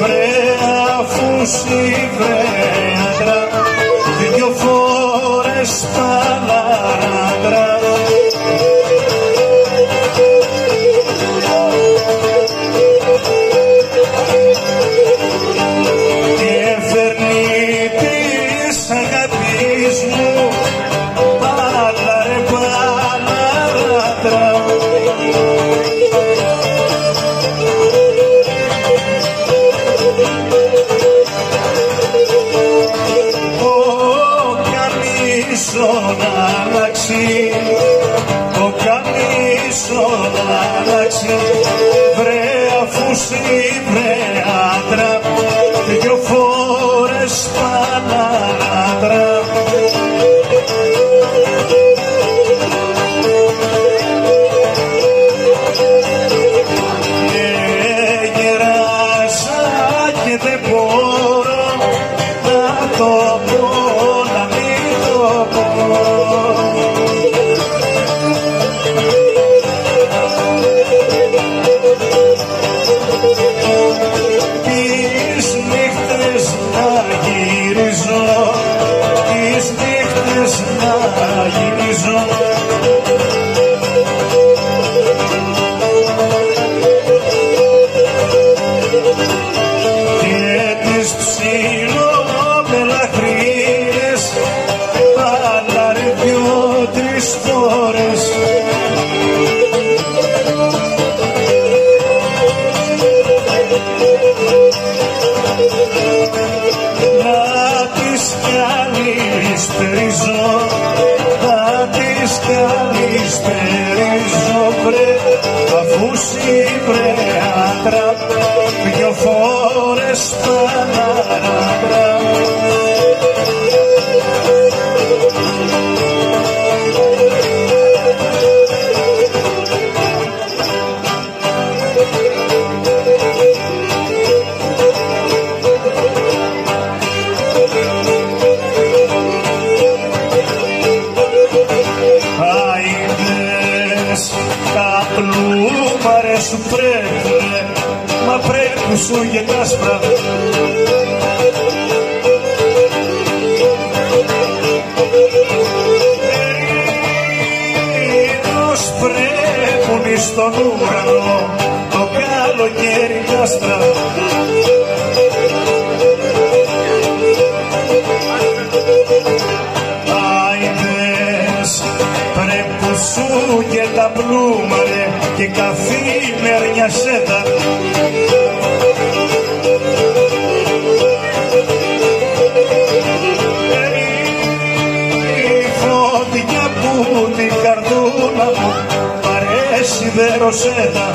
βρε αφού σι βρε άντρα δυο φορές παλάραντρα αλλάξει Βρε αφού βρε άντρα Δυο φορές παλάραντρα και γεράσα και δεν μπορώ γυρίζω σου πρέπουν μα πρέπουν σου για τα άσπρα Ερήνος πρέπουν στον ουρανό το καλοκαίρι τα άστρα Άιντες πρέπει σου και τα πλούμαρε και καθήμερνια σέτα η φωτιά που την καρδούλα μου παρέσει δε ροσέτα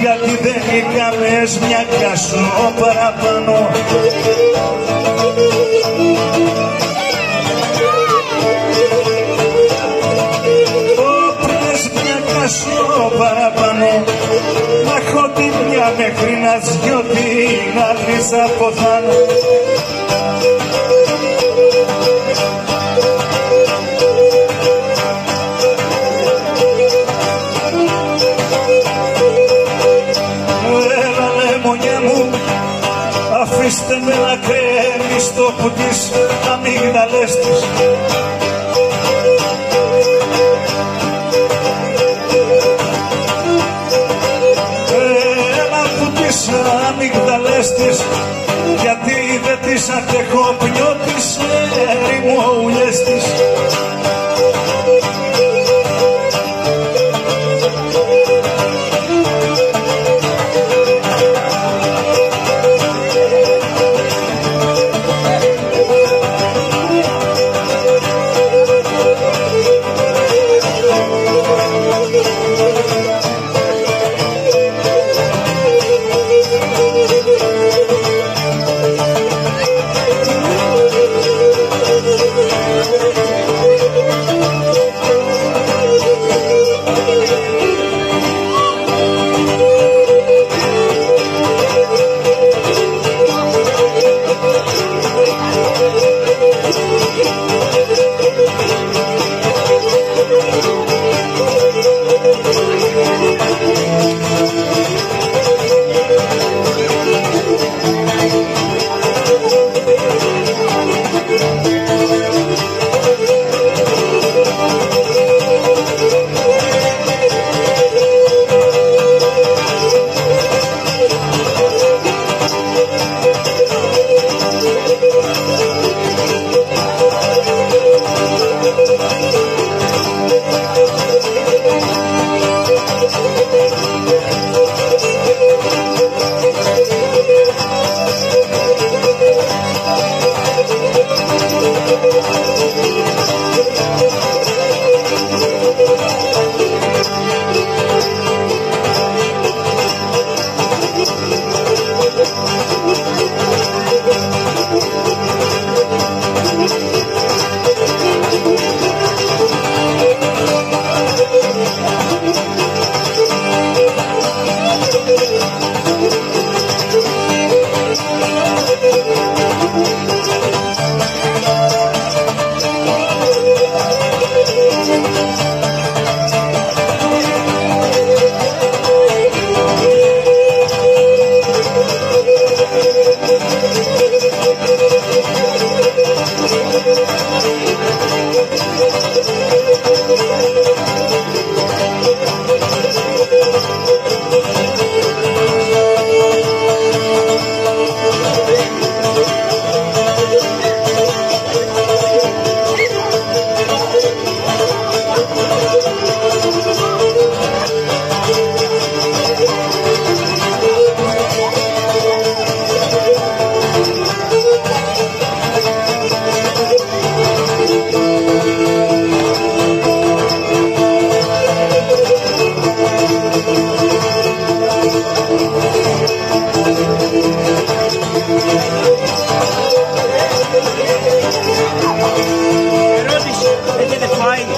γιατί δεν έκαμες μια κασό παραπάνω. Όπλες μια κασό παραπάνω. Να έχω τη μια μέχρι να σιωθεί να βρεις από θάνο Ορίστε με ένα κρέμι στο που τις αμύγδαλες της. Έλα που τις αμύγδαλες της γιατί δεν τις αντέχω πιο τις ερημόουλες της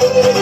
Thank you.